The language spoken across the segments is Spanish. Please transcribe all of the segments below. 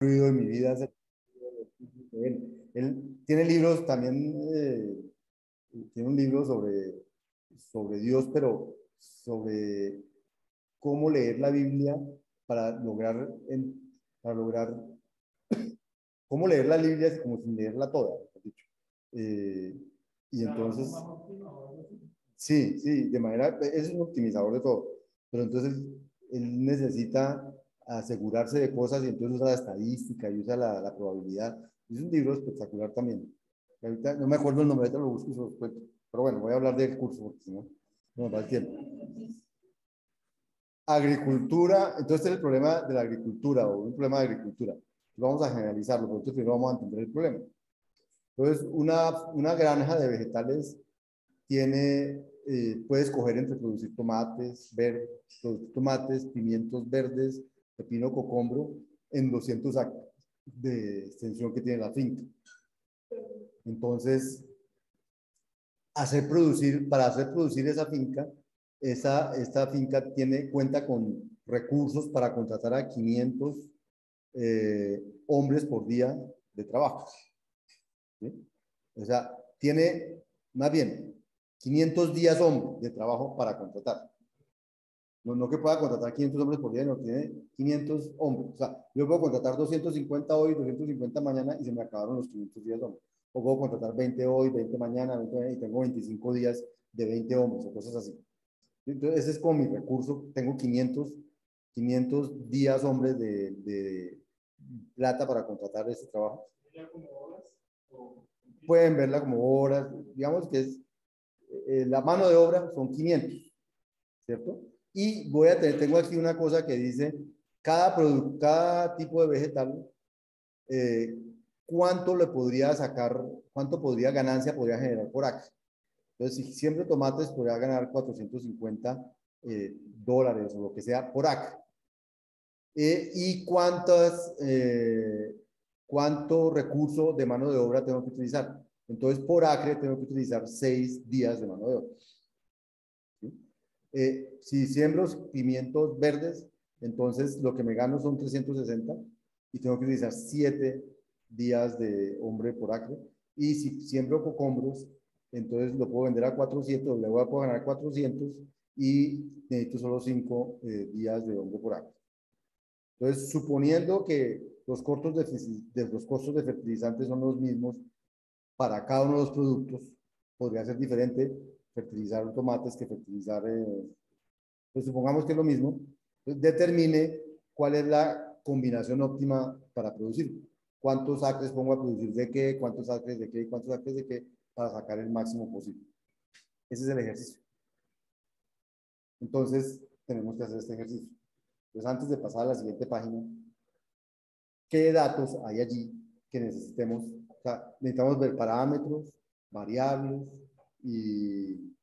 en mi vida él. Él tiene libros también, eh, tiene un libro sobre, sobre Dios, pero sobre cómo leer la Biblia para lograr, para lograr cómo leer la Biblia como sin leerla toda, dicho. Eh, y entonces, sí, sí, de manera, es un optimizador de todo, pero entonces él necesita asegurarse de cosas y entonces usa la estadística y usa la, la probabilidad. Es un libro espectacular también. Ahorita no me acuerdo el nombre, ahorita lo busco y se los cuento. Pero bueno, voy a hablar del curso porque si no, no me va el tiempo. Agricultura, entonces es el problema de la agricultura o un problema de agricultura. Vamos a generalizarlo, pero entonces primero vamos a entender el problema. Entonces, una, una granja de vegetales tiene, eh, puede escoger entre producir tomates, ver, tomates, pimientos verdes, pepino cocombro, en 200 acres de extensión que tiene la finca. Entonces, hacer producir, para hacer producir esa finca, esa, esta finca tiene, cuenta con recursos para contratar a 500 eh, hombres por día de trabajo. O sea, tiene más bien 500 días hombre de trabajo para contratar. No, no que pueda contratar 500 hombres por día, no, tiene 500 hombres. O sea, yo puedo contratar 250 hoy, 250 mañana y se me acabaron los 500 días hombres. O puedo contratar 20 hoy, 20 mañana, 20 y tengo 25 días de 20 hombres o cosas así. Entonces, ese es como mi recurso. Tengo 500, 500 días hombres de, de plata para contratar ese trabajo. Pueden verla como horas. Digamos que es eh, la mano de obra son 500, ¿cierto? Y voy a tener, tengo aquí una cosa que dice, cada, producto, cada tipo de vegetal, eh, ¿cuánto le podría sacar, cuánto podría ganancia podría generar por acre? Entonces, si siempre tomates, podría ganar 450 eh, dólares o lo que sea por acre. Eh, ¿Y cuántas, cuánto recurso de mano de obra tengo que utilizar? Entonces, por acre tengo que utilizar seis días de mano de obra. Eh, si siembro pimientos verdes, entonces lo que me gano son 360 y tengo que utilizar 7 días de hombre por acre. Y si siembro cocombros, entonces lo puedo vender a 400, le voy a poder ganar 400 y necesito solo 5 eh, días de hombre por acre. Entonces, suponiendo que los costos de, los costos de fertilizantes son los mismos para cada uno de los productos, podría ser diferente fertilizar tomates que fertilizar, eh, pues supongamos que es lo mismo, pues determine cuál es la combinación óptima para producir. ¿Cuántos acres pongo a producir de qué? ¿Cuántos acres de qué? ¿Cuántos acres de qué? Para sacar el máximo posible. Ese es el ejercicio. Entonces, tenemos que hacer este ejercicio. Entonces, antes de pasar a la siguiente página, ¿qué datos hay allí que necesitemos? O sea, necesitamos ver parámetros, variables, y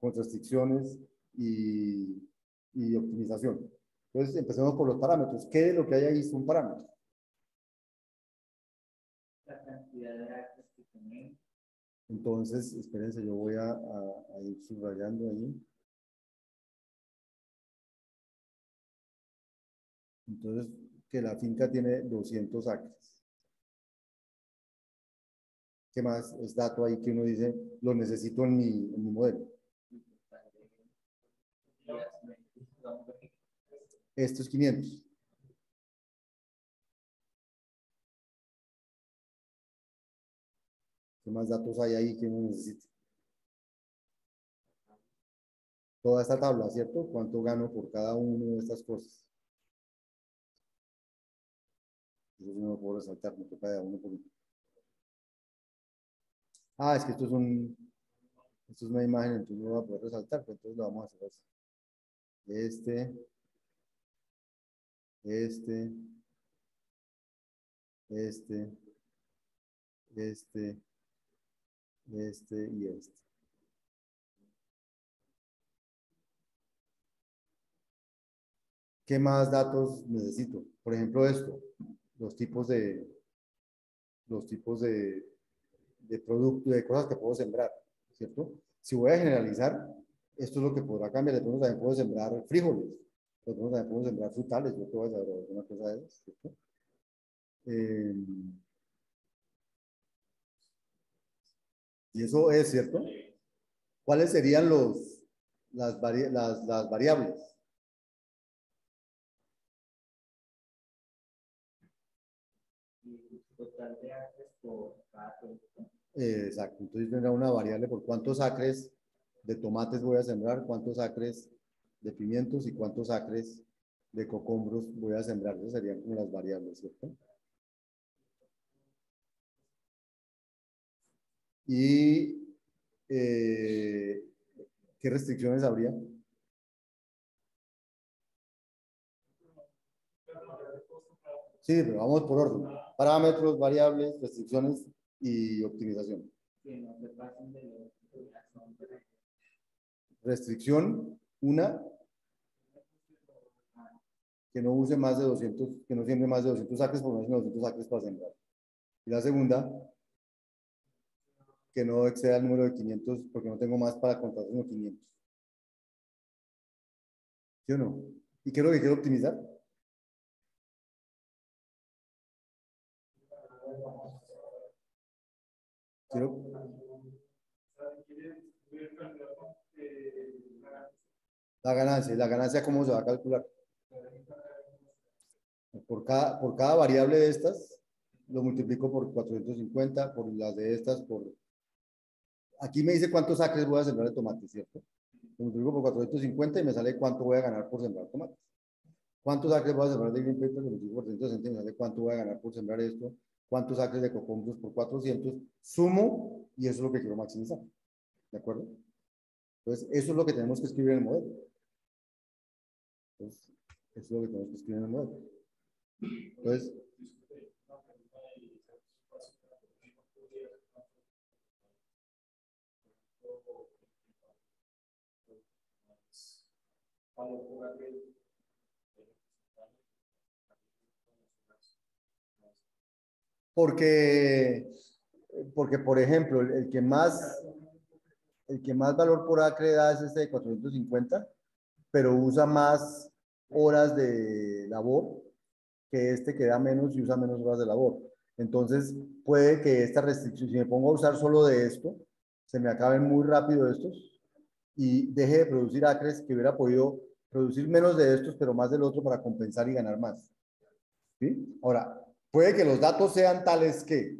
con restricciones y, y optimización. Entonces, empecemos por los parámetros. ¿Qué de lo que hay ahí son parámetros? La cantidad de actos que tenemos. Entonces, espérense, yo voy a, a, ir subrayando ahí. Entonces, que la finca tiene 200 acres. ¿Qué más es dato ahí que uno dice, lo necesito en mi, modelo? Estos 500. ¿Qué más datos hay ahí que uno necesita? Toda esta tabla, ¿cierto? ¿Cuánto gano por cada una de estas cosas? Eso no lo puedo resaltar, me toca de uno por uno. Ah, es que esto es un, esto es una imagen, entonces no voy a poder resaltar, pero entonces lo vamos a hacer así. Este, este, este, este, este y este. ¿Qué más datos necesito? Por ejemplo, esto, los tipos de, los tipos de, de productos, de cosas que puedo sembrar, ¿cierto? Si voy a generalizar, esto es lo que podrá cambiar. De también puedo sembrar frijoles, de también puedo sembrar frutales, yo puedo saber alguna cosa de eso, ¿cierto? Eh, y eso es cierto. ¿Cuáles serían los, las, vari- las, las variables? Total de por cada. Eh, exacto. Entonces tendrá una variable por cuántos acres de tomates voy a sembrar, cuántos acres de pimientos y cuántos acres de cocombros voy a sembrar. Esas serían como las variables, ¿cierto? Y eh, ¿qué restricciones habría? Sí, pero vamos por orden. Parámetros, variables, restricciones y optimización. De de. Restricción, una, que no use más de 200, que no siembre más de 200 acres, por lo menos 200 acres para sembrar. Y la segunda, que no exceda el número de 500, porque no tengo más para contar sino 500. ¿Sí o no? ¿Y qué es lo que quiero optimizar? La ganancia, ¿y la ganancia cómo se va a calcular? Por cada, por cada variable de estas, lo multiplico por 450, por las de estas, por... Aquí me dice cuántos acres voy a sembrar de tomate, ¿cierto? Lo multiplico por 450 y me sale cuánto voy a ganar por sembrar tomates. ¿Cuántos acres voy a sembrar de green paper? Lo multiplico por 360 y me sale cuánto voy a ganar por sembrar esto. ¿Cuántos acres de cocombros por 400? Sumo y eso es lo que quiero maximizar. ¿De acuerdo? Entonces, eso es lo que tenemos que escribir en el modelo. Entonces, eso es lo que tenemos que escribir en el modelo. Entonces, porque, porque por ejemplo, el, que más, el que más valor por acre da es este de 450, pero usa más horas de labor que este que da menos y usa menos horas de labor. Entonces, puede que esta restricción, si me pongo a usar solo de esto, se me acaben muy rápido estos y deje de producir acres que hubiera podido producir menos de estos, pero más del otro para compensar y ganar más. ¿Sí? Ahora, puede que los datos sean tales que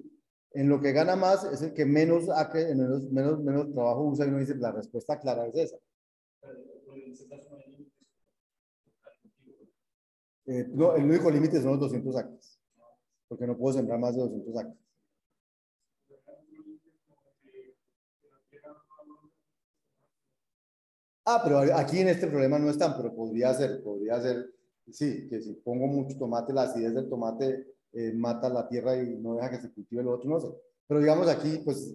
en lo que gana más es el que menos, menos, menos, menos trabajo usa y uno dice, la respuesta clara es esa. Eh, no, el único límite son los 200 acres, porque no puedo sembrar más de 200 acres. Ah, pero aquí en este problema no están, pero podría ser, podría ser, sí, que si pongo mucho tomate, la acidez del tomate eh, mata la tierra y no deja que se cultive lo otro, no sé. Pero digamos aquí, pues,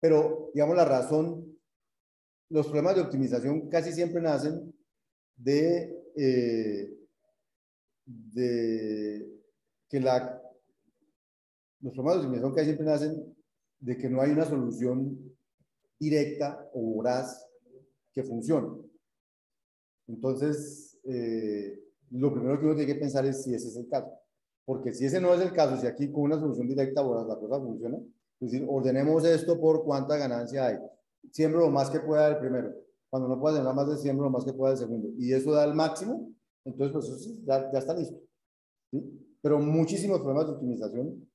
pero digamos la razón, los problemas de optimización casi siempre nacen de, eh, de que la, los problemas de optimización casi siempre nacen de que no hay una solución directa o voraz que funcione. Entonces, eh, lo primero que uno tiene que pensar es si ese es el caso. Porque si ese no es el caso, si aquí con una solución directa voraz la cosa funciona, es decir, ordenemos esto por cuánta ganancia hay. Siembro lo más que pueda el primero. Cuando no pueda sembrar más de siembro lo más que pueda el segundo. Y eso da el máximo, entonces pues eso ya, ya está listo. ¿sí? Pero muchísimos problemas de optimización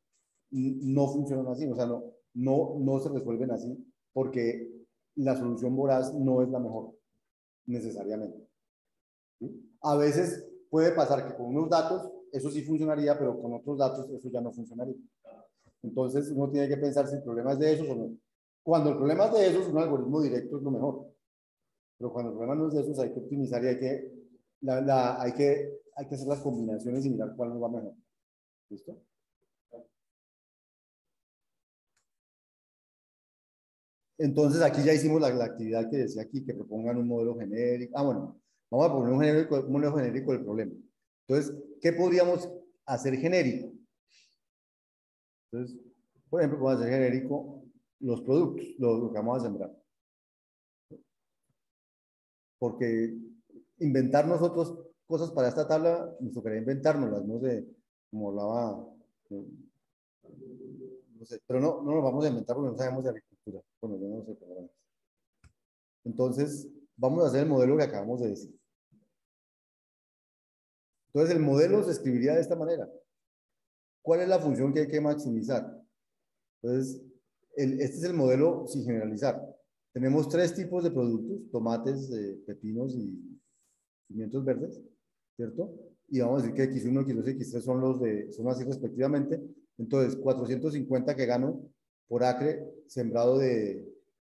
no funcionan así, o sea, no, no, no se resuelven así porque la solución voraz no es la mejor, necesariamente. ¿sí? A veces puede pasar que con unos datos eso sí funcionaría, pero con otros datos eso ya no funcionaría. Entonces uno tiene que pensar si el problema es de esos o no. Cuando el problema es de esos, un algoritmo directo es lo mejor. Pero cuando el problema no es de esos, hay que optimizar y hay que, hay que, hay que hacer las combinaciones y mirar cuál nos va mejor. ¿Listo? Entonces aquí ya hicimos la, actividad que decía aquí, que propongan un modelo genérico. Ah, bueno, vamos a poner un modelo genérico del problema. Entonces, ¿qué podríamos hacer genérico? Entonces, por ejemplo, a hacer genérico los productos, lo, que vamos a sembrar. Porque inventar nosotros cosas para esta tabla, nos tocaría inventárnoslas, no sé, como hablaba No sé, pero no, no nos vamos a inventar porque no sabemos de agricultura. Bueno, yo no sé, pero. Entonces, vamos a hacer el modelo que acabamos de decir. Entonces, el modelo se escribiría de esta manera. ¿Cuál es la función que hay que maximizar? Entonces, el- este es el modelo sin generalizar. Tenemos tres tipos de productos, tomates, eh, pepinos y pimientos verdes, ¿cierto? Y vamos a decir que X1, X2 y X3 son los de, son así respectivamente. Entonces, 450 que gano por acre sembrado de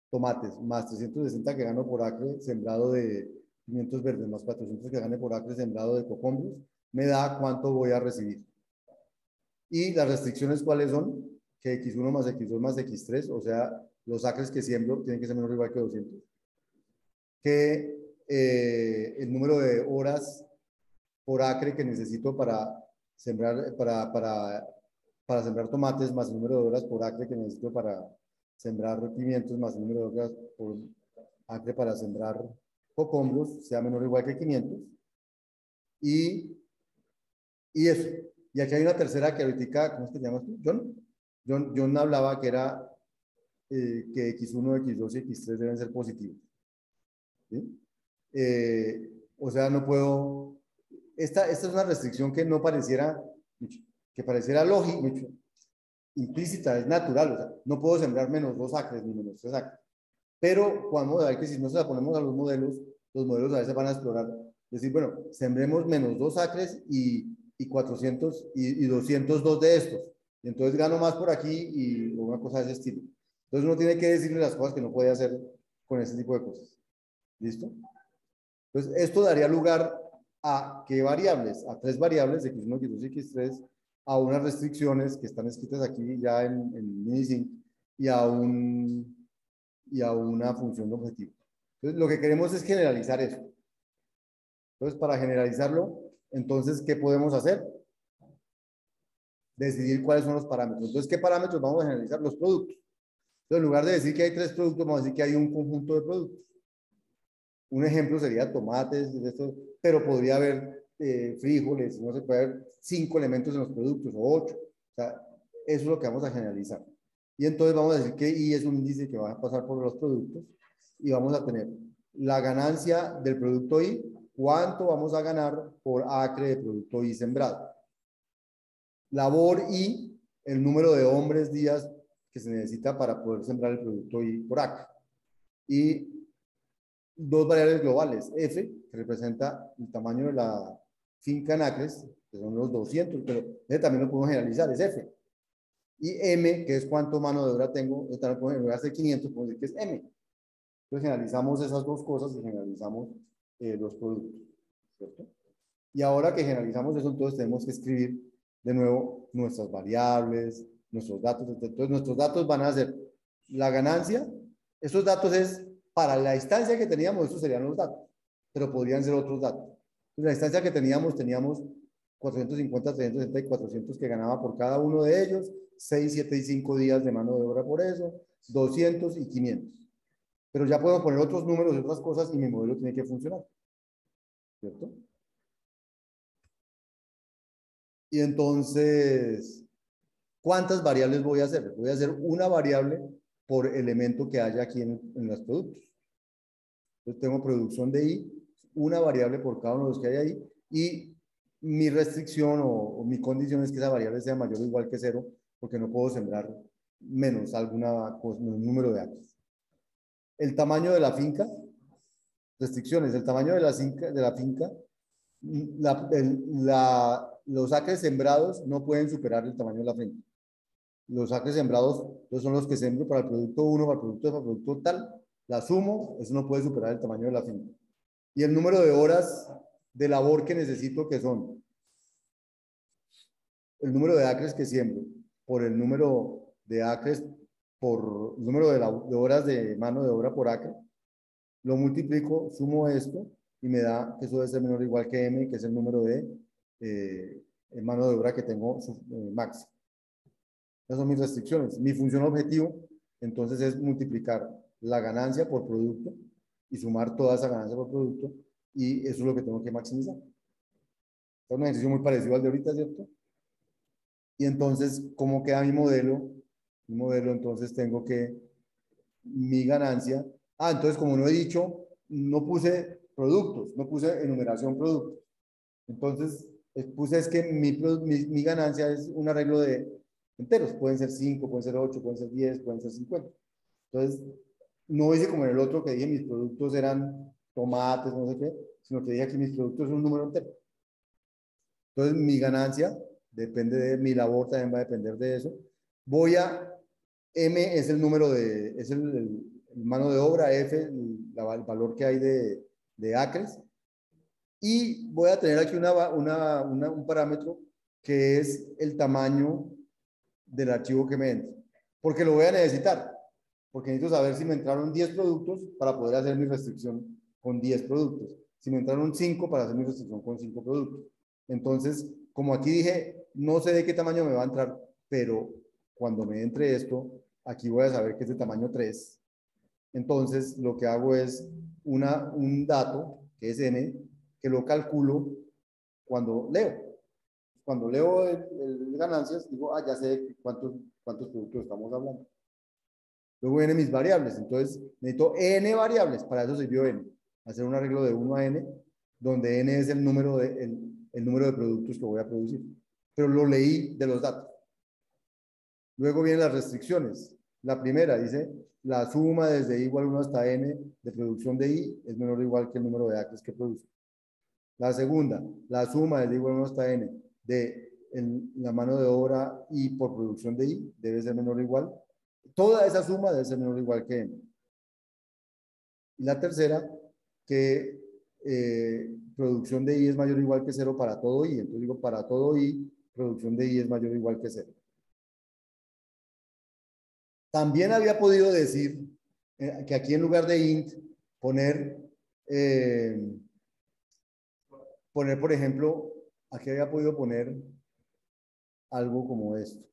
tomates, más 360 que gano por acre sembrado de pimientos verdes, más 400 que gane por acre sembrado de cocombios, me da cuánto voy a recibir. Y las restricciones, ¿cuáles son? Que X1 más X2 más X3, o sea, los acres que siembro tienen que ser menor o igual que 200. Que eh, el número de horas por acre que necesito para sembrar, para, para, para sembrar tomates, más el número de horas por acre que necesito para sembrar pimientos, más el número de horas por acre para sembrar cocombros, sea menor o igual que 500. Y, y eso. Y aquí hay una tercera que ahorita, ¿cómo es que te llamas tú? John. John, John hablaba que era eh, que X1, X2 y X3 deben ser positivos. ¿Sí? Eh, o sea, no puedo... Esta, esta es una restricción que no pareciera, que pareciera lógica, implícita, es natural. O sea, no puedo sembrar menos dos acres ni menos tres acres. Pero cuando ver que si no se la ponemos a los modelos, los modelos a veces van a explorar, decir, bueno, sembremos menos dos acres y, y 400 y, y 202 de estos. Y entonces gano más por aquí y una cosa de ese estilo. Entonces uno tiene que decirle las cosas que no puede hacer con ese tipo de cosas. ¿Listo? Entonces esto daría lugar a qué variables? A tres variables, x1, x2 y x3, a unas restricciones que están escritas aquí ya en, en Minisync y a, un, y a una función de objetivo. Entonces lo que queremos es generalizar eso. Entonces para generalizarlo, entonces, ¿qué podemos hacer? Decidir cuáles son los parámetros. Entonces, ¿qué parámetros vamos a generalizar? Los productos. Entonces, en lugar de decir que hay tres productos, vamos a decir que hay un conjunto de productos. Un ejemplo sería tomates, esto, pero podría haber eh, frijoles, no se puede haber cinco elementos en los productos o ocho. O sea, eso es lo que vamos a generalizar. Y entonces vamos a decir que I es un índice que va a pasar por los productos y vamos a tener la ganancia del producto I, cuánto vamos a ganar por acre de producto I sembrado. Labor I, el número de hombres días que se necesita para poder sembrar el producto I por acre. Y dos variables globales, F, que representa el tamaño de la finca en acres, que son los 200, pero ese también lo podemos generalizar, es F. Y M, que es cuánto mano de obra tengo, esta lo podemos generalizar de 500, podemos decir que es M. Entonces generalizamos esas dos cosas y generalizamos eh, los productos. ¿cierto? Y ahora que generalizamos eso, entonces tenemos que escribir de nuevo nuestras variables, nuestros datos. Entonces nuestros datos van a ser la ganancia. Estos datos es para la instancia que teníamos, estos serían los datos, pero podrían ser otros datos. Entonces, la instancia que teníamos, teníamos 450, 360 y 400 que ganaba por cada uno de ellos, 6, 7 y 5 días de mano de obra por eso, 200 y 500. Pero ya podemos poner otros números y otras cosas y mi modelo tiene que funcionar. ¿Cierto? Y entonces, ¿cuántas variables voy a hacer? Voy a hacer una variable por elemento que haya aquí en, en los productos. Entonces tengo producción de I, una variable por cada uno de los que hay ahí, y mi restricción o, o mi condición es que esa variable sea mayor o igual que cero, porque no puedo sembrar menos alguna número de acres. El tamaño de la finca, restricciones, el tamaño de la finca, de la finca la, el, la, los acres sembrados no pueden superar el tamaño de la finca. Los acres sembrados son los que sembro para el producto 1, para el producto 2, para el producto tal. La sumo, eso no puede superar el tamaño de la finca. Y el número de horas de labor que necesito, que son el número de acres que siembro por el número de acres por el número de, la, de horas de mano de obra por acre, lo multiplico, sumo esto y me da que eso debe ser menor o igual que m, que es el número de eh, mano de obra que tengo eh. Esas son mis restricciones. Mi función objetivo, entonces, es multiplicar la ganancia por producto y sumar toda esa ganancia por producto y eso es lo que tengo que maximizar. Es un ejercicio muy parecido al de ahorita, ¿cierto? Y entonces, ¿cómo queda mi modelo? Mi modelo, entonces tengo que mi ganancia. Ah, entonces, como no he dicho, no puse productos, no puse enumeración productos. Entonces, puse es que mi, mi, mi ganancia es un arreglo de enteros. Pueden ser 5, pueden ser 8, pueden ser 10, pueden ser 50. Entonces, no hice como en el otro que dije mis productos eran tomates, no sé qué, sino que dije que mis productos son un número entero. Entonces, mi ganancia depende de mi labor, también va a depender de eso. Voy a, M es el número de, es el, mano de obra, F, el, valor que hay de, de, acres. Y voy a tener aquí una, una, un parámetro que es el tamaño del archivo que me entra. Porque lo voy a necesitar. Porque necesito saber si me entraron 10 productos para poder hacer mi restricción con 10 productos. Si me entraron 5 para hacer mi restricción con 5 productos. Entonces, como aquí dije, no sé de qué tamaño me va a entrar, pero cuando me entre esto, aquí voy a saber que es de tamaño 3. Entonces, lo que hago es una, un dato, que es n, que lo calculo cuando leo. Cuando leo el, ganancias, digo, ah, ya sé cuántos, cuántos productos estamos hablando. Luego vienen mis variables. Entonces, necesito n variables. Para eso sirvió n. Hacer un arreglo de 1 a n, donde n es el número de, el, número de productos que voy a producir. Pero lo leí de los datos. Luego vienen las restricciones. La primera dice, la suma desde i igual 1 hasta n de producción de i es menor o igual que el número de acres que produce. La segunda, la suma desde i igual 1 hasta n de la mano de obra i por producción de i debe ser menor o igual Toda esa suma debe ser menor o igual que n. Y la tercera, que eh, producción de i es mayor o igual que cero para todo i. Entonces digo, para todo i, producción de i es mayor o igual que cero. También había podido decir eh, que aquí en lugar de int, poner, eh, poner, por ejemplo, aquí había podido poner algo como esto.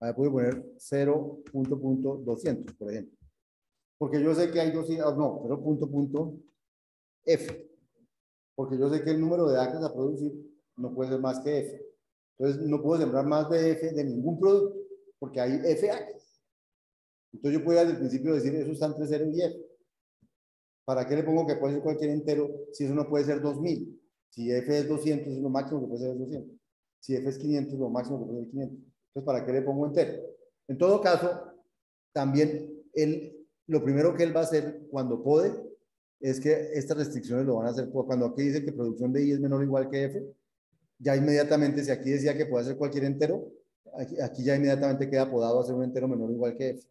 Ahí puedo poner 0.200, por ejemplo. Porque yo sé que hay dos, ah, no, 0.f. Porque yo sé que el número de acres a producir no puede ser más que f. Entonces no puedo sembrar más de f de ningún producto, porque hay f acres. Entonces yo puedo desde el principio decir, eso está entre 0 y f. ¿Para qué le pongo que puede ser cualquier entero si eso no puede ser 2000? Si f es 200, es lo máximo que puede ser 200. Si f es 500, es lo máximo que puede ser 500. Entonces, ¿para qué le pongo entero? En todo caso, también él, lo primero que él va a hacer cuando puede es que estas restricciones lo van a hacer. Cuando aquí dice que producción de I es menor o igual que F, ya inmediatamente, si aquí decía que puede hacer cualquier entero, aquí, aquí ya inmediatamente queda podado hacer un entero menor o igual que F.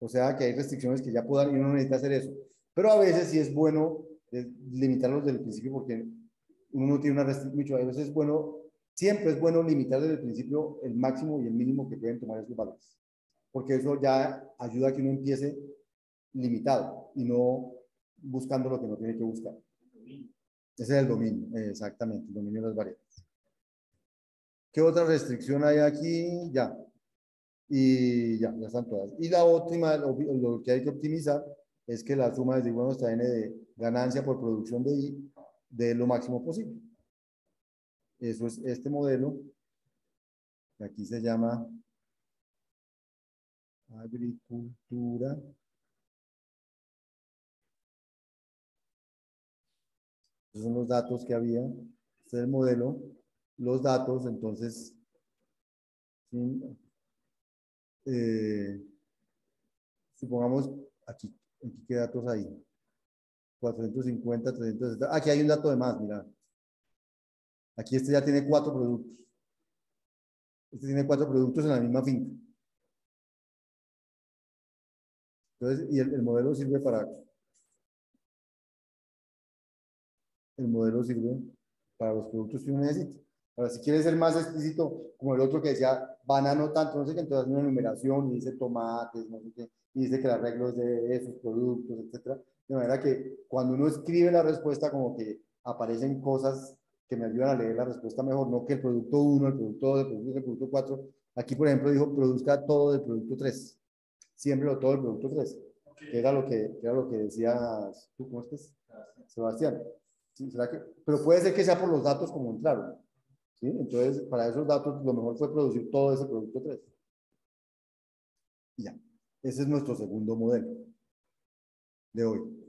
O sea que hay restricciones que ya puedan y uno necesita hacer eso. Pero a veces sí es bueno eh, limitarlos desde el principio porque uno no tiene una restricción, a veces es bueno, siempre es bueno limitar desde el principio el máximo y el mínimo que pueden tomar esos valores, porque eso ya ayuda a que uno empiece limitado y no buscando lo que no tiene que buscar. Ese es el dominio, exactamente, el dominio de las variables. ¿Qué otra restricción hay aquí? Ya. Y ya, ya están todas. Y la última, lo, que hay que optimizar es que la suma desde igual está n de ganancia por producción de I de lo máximo posible. Eso es este modelo, aquí se llama agricultura. Esos son los datos que había. Este es el modelo. Los datos, entonces, eh, supongamos aquí, aquí, ¿qué datos hay? 450, 360. Aquí hay un dato de más, mira. Aquí este ya tiene cuatro productos. Este tiene cuatro productos en la misma finca. Entonces, y el, modelo sirve para... El modelo sirve para los productos que uno necesita. Ahora, si quieres ser más explícito, como el otro que decía banano tanto, no sé qué, entonces una numeración y dice tomates, no sé qué, y dice que el arreglo es de esos productos, etcétera. De manera que cuando uno escribe la respuesta, como que aparecen cosas que me ayudan a leer la respuesta mejor, no que el producto 1, el producto 2, el producto el producto 4. Aquí, por ejemplo, dijo produzca todo del producto 3. Siempre lo todo del producto 3. Que era lo que, era lo que decías tú, ¿cómo estás? Sebastián. ¿Sí? ¿Será que? Pero puede ser que sea por los datos como entraron. ¿sí? Entonces, para esos datos, lo mejor fue producir todo ese producto 3. Y ya. Ese es nuestro segundo modelo de hoy.